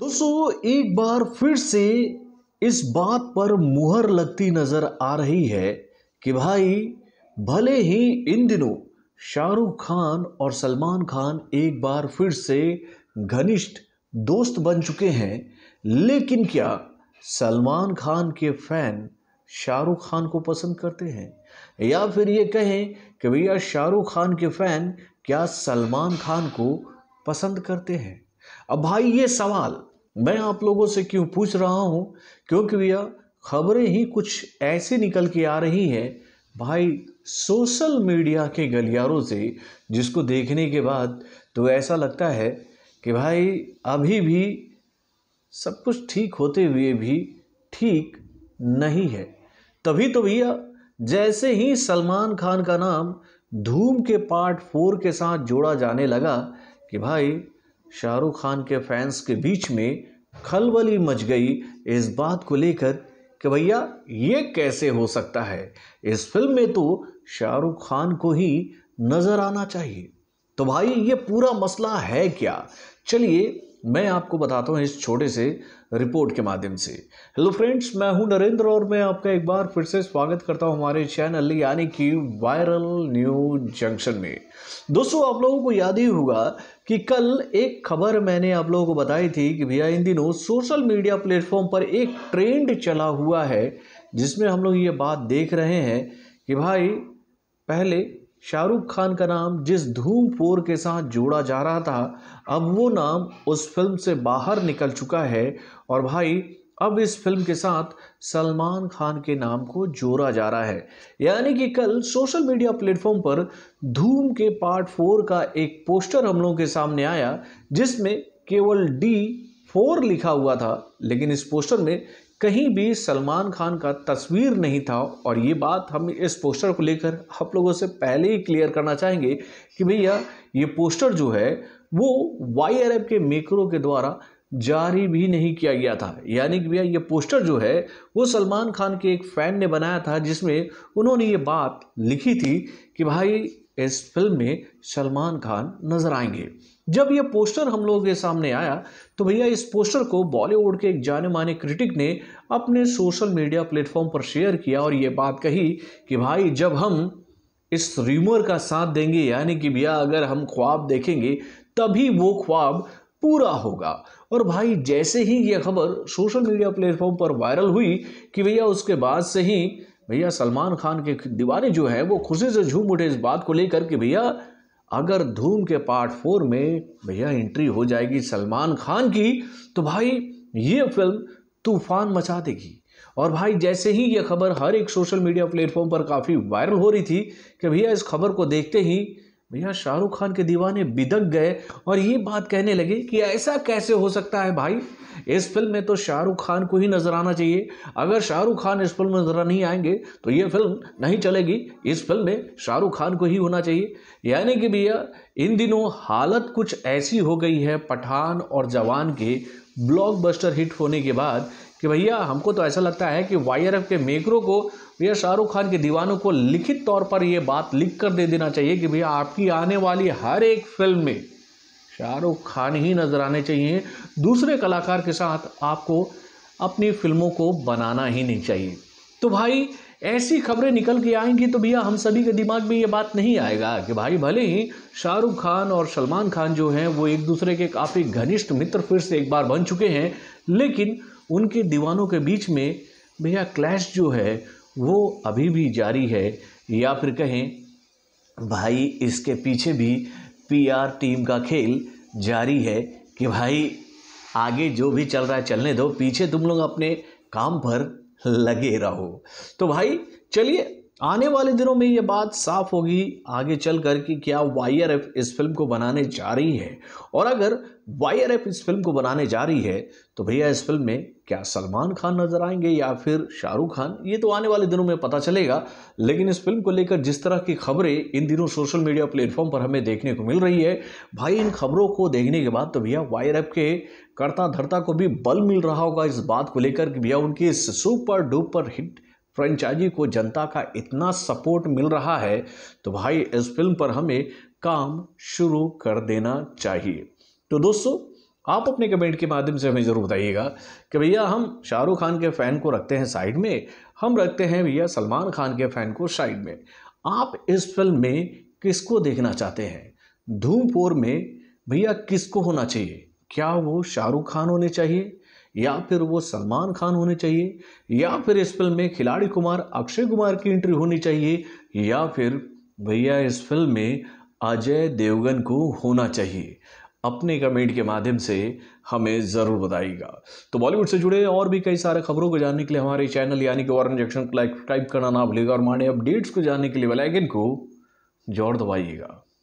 दोस्तों, एक बार फिर से इस बात पर मुहर लगती नज़र आ रही है कि भाई, भले ही इन दिनों शाहरुख खान और सलमान खान एक बार फिर से घनिष्ठ दोस्त बन चुके हैं, लेकिन क्या सलमान खान के फ़ैन शाहरुख खान को पसंद करते हैं? या फिर ये कहें कि भैया, शाहरुख खान के फ़ैन क्या सलमान खान को पसंद करते हैं? अब भाई, ये सवाल मैं आप लोगों से क्यों पूछ रहा हूँ? क्योंकि भैया खबरें ही कुछ ऐसे निकल के आ रही हैं, भाई, सोशल मीडिया के गलियारों से, जिसको देखने के बाद तो ऐसा लगता है कि भाई, अभी भी सब कुछ ठीक होते हुए भी ठीक नहीं है। तभी तो भैया, जैसे ही सलमान खान का नाम धूम के पार्ट फोर के साथ जोड़ा जाने लगा कि भाई शाहरुख खान के फैंस के बीच में खलबली मच गई इस बात को लेकर कि भैया, ये कैसे हो सकता है? इस फ़िल्म में तो शाहरुख खान को ही नज़र आना चाहिए। तो भाई, ये पूरा मसला है क्या? चलिए मैं आपको बताता हूँ इस छोटे से रिपोर्ट के माध्यम से। हेलो फ्रेंड्स मैं हूँ नरेंद्र और मैं आपका एक बार फिर से स्वागत करता हूँ हमारे चैनल यानी कि वायरल न्यूज़ जंक्शन में। दोस्तों, आप लोगों को याद ही होगा कि कल एक खबर मैंने आप लोगों को बताई थी कि भैया इन दिनों सोशल मीडिया प्लेटफॉर्म पर एक ट्रेंड चला हुआ है, जिसमें हम लोग ये बात देख रहे हैं कि भाई, पहले शाहरुख खान का नाम जिस धूम फोर के साथ जोड़ा जा रहा था, अब वो नाम उस फ़िल्म से बाहर निकल चुका है। और भाई, अब इस फ़िल्म के साथ सलमान खान के नाम को जोड़ा जा रहा है। यानी कि कल सोशल मीडिया प्लेटफॉर्म पर धूम के पार्ट फोर का एक पोस्टर हम लोगों के सामने आया, जिसमें केवल डी फोर लिखा हुआ था। लेकिन इस पोस्टर में कहीं भी सलमान खान का तस्वीर नहीं था और ये बात हम इस पोस्टर को लेकर आप लोगों से पहले ही क्लियर करना चाहेंगे कि भैया ये पोस्टर जो है, वो वाई आर एफ़ के मेकरों के द्वारा जारी भी नहीं किया गया था। यानी कि भैया ये पोस्टर जो है, वो सलमान खान के एक फ़ैन ने बनाया था, जिसमें उन्होंने ये बात लिखी थी कि भाई इस फ़िल्म में सलमान खान नज़र आएँगे। जब ये पोस्टर हम लोगों के सामने आया तो भैया इस पोस्टर को बॉलीवुड के एक जाने माने क्रिटिक ने अपने सोशल मीडिया प्लेटफॉर्म पर शेयर किया और ये बात कही कि भाई, जब हम इस र्यूमर का साथ देंगे, यानी कि भैया अगर हम ख्वाब देखेंगे, तभी वो ख्वाब पूरा होगा। और भाई, जैसे ही ये खबर सोशल मीडिया प्लेटफॉर्म पर वायरल हुई कि भैया उसके बाद से ही भैया सलमान खान के दीवाने जो है, वो खुशी से झूम उठे इस बात को लेकर कि भैया, अगर धूम के पार्ट फोर में भैया एंट्री हो जाएगी सलमान खान की तो भाई ये फ़िल्म तूफ़ान मचा देगी। और भाई जैसे ही ये खबर हर एक सोशल मीडिया प्लेटफॉर्म पर काफ़ी वायरल हो रही थी कि भैया इस खबर को देखते ही भैया, शाहरुख खान के दीवाने बिदक गए और ये बात कहने लगे कि ऐसा कैसे हो सकता है भाई? इस फ़िल्म में तो शाहरुख खान को ही नज़र आना चाहिए। अगर शाहरुख खान इस फ़िल्म में नज़र नहीं आएँगे तो ये फ़िल्म नहीं चलेगी। इस फ़िल्म में शाहरुख खान को ही होना चाहिए। यानी कि भैया, इन दिनों हालत कुछ ऐसी हो गई है पठान और जवान के ब्लॉकबस्टर हिट होने के बाद कि भैया, हमको तो ऐसा लगता है कि वाईआरएफ के मेकरों को, भैया, शाहरुख खान के दीवानों को लिखित तौर पर यह बात लिख कर दे देना चाहिए कि भैया, आपकी आने वाली हर एक फ़िल्म में शाहरुख खान ही नज़र आने चाहिए। दूसरे कलाकार के साथ आपको अपनी फ़िल्मों को बनाना ही नहीं चाहिए। तो भाई, ऐसी खबरें निकल के आएँगी तो भैया, हम सभी के दिमाग में ये बात नहीं आएगा कि भाई, भले ही शाहरुख खान और सलमान खान जो हैं, वो एक दूसरे के काफ़ी घनिष्ठ मित्र फिर से एक बार बन चुके हैं, लेकिन उनके दीवानों के बीच में, भैया क्लैश जो है, वो अभी भी जारी है। या फिर कहें, भाई, इसके पीछे भी पीआर टीम का खेल जारी है कि भाई, आगे जो भी चल रहा है, चलने दो, पीछे तुम लोग अपने काम पर लगे रहो। तो भाई, चलिए आने वाले दिनों में ये बात साफ़ होगी आगे चल कर कि क्या वाई इस फ़िल्म को बनाने जा रही है। और अगर वाई इस फ़िल्म को बनाने जा रही है तो भैया इस फ़िल्म में क्या सलमान खान नज़र आएँगे या फिर शाहरुख खान? ये तो आने वाले दिनों में पता चलेगा। लेकिन इस फ़िल्म को लेकर जिस तरह की खबरें इन दिनों सोशल मीडिया प्लेटफॉर्म पर हमें देखने को मिल रही है, भाई इन खबरों को देखने के बाद तो भैया वाई के कर्ता धरता को भी बल मिल रहा होगा इस बात को लेकर कि भैया उनकी इस सुपर डुपर हिट फ्रेंचाइजी को जनता का इतना सपोर्ट मिल रहा है तो भाई इस फ़िल्म पर हमें काम शुरू कर देना चाहिए। तो दोस्तों, आप अपने कमेंट के माध्यम से हमें ज़रूर बताइएगा कि भैया हम शाहरुख खान के फ़ैन को रखते हैं साइड में, हम रखते हैं भैया सलमान खान के फ़ैन को साइड में। आप इस फ़िल्म में किसको देखना चाहते हैं? धूम में भैया किसको होना चाहिए? क्या वो शाहरुख खान होने चाहिए? या फिर वो सलमान खान होने चाहिए, या फिर इस फ़िल्म में खिलाड़ी कुमार, अक्षय कुमार की एंट्री होनी चाहिए, या फिर भैया इस फ़िल्म में अजय देवगन को होना चाहिए। अपने कमेंट के माध्यम से हमें ज़रूर बताइएगा। तो बॉलीवुड से जुड़े और भी कई सारे खबरों को जानने के लिए हमारे चैनल यानी कि वारन जंक्शन को सब्सक्राइब करना ना भूलेगा और हमारे अपडेट्स को जानने के लिए बेलाइकन को ज़ोर दबाइएगा।